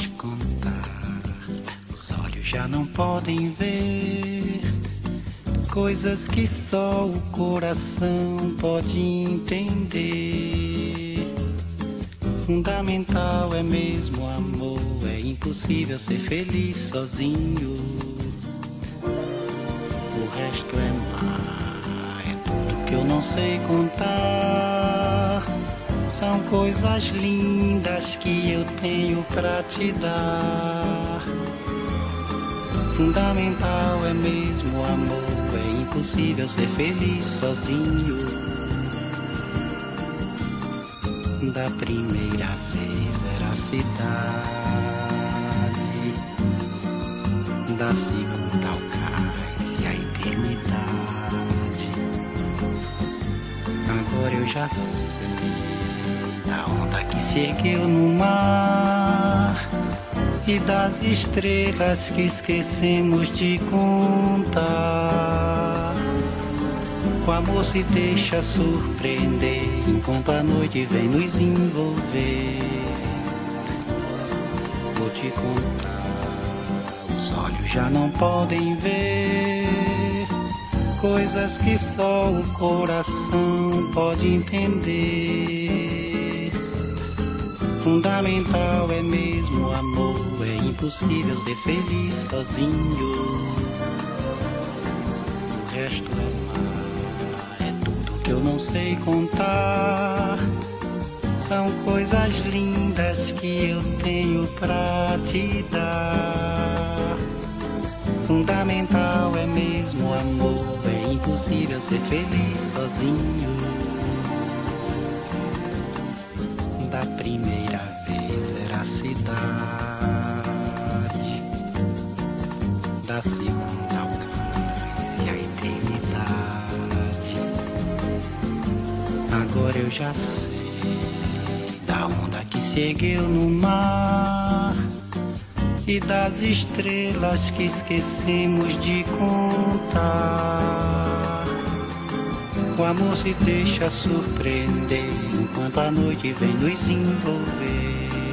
te contar. Os olhos já não podem ver coisas que só o coração pode entender. Fundamental é mesmo amor, é impossível ser feliz sozinho. O resto é mar, é tudo que eu não sei contar são coisas lindas que eu tenho pra te dar. Fundamental é mesmo o amor, é impossível ser feliz sozinho. Da primeira vez era a cidade, da segunda ao cais e a eternidade. Agora eu já sei da onda que se ergueu no mar e das estrelas que esquecemos de contar. O amor se deixa surpreender enquanto a noite vem nos envolver. Vou te contar, os olhos já não podem ver coisas que só o coração pode entender. Fundamental é mesmo o amor impossível ser feliz sozinho. O resto é mar, é tudo que eu não sei contar. São coisas lindas que eu tenho pra te dar. Fundamental é mesmo o amor, é impossível ser feliz sozinho. Da primeira vez era a cidade da segunda ao cais e a eternidade. Agora eu já sei da onda que se ergueu no mar e das estrelas que esquecemos de contar. Amor se deixa surpreender enquanto a noite vem nos envolver.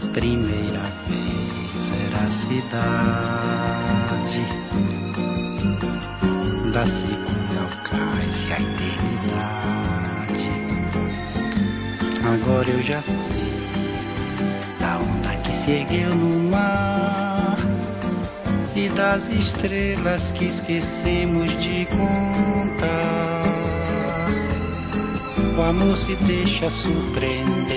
Da primeira vez era a cidade, da segunda ao cais e a eternidade. Agora eu já sei da onda que se ergueu no mar e das estrelas que esquecemos de contar. O amor se deixa surpreender